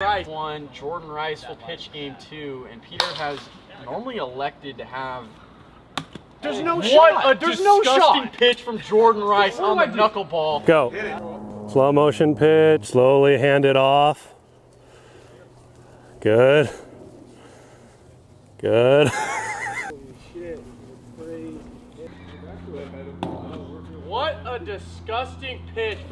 Rice one, Jordan Rice will pitch game two, and Peter has normally elected to have. There's no what shot. a There's no disgusting shot. pitch from Jordan Rice on the knuckleball. Go. Slow motion pitch, slowly hand it off. Good. Good. What a disgusting pitch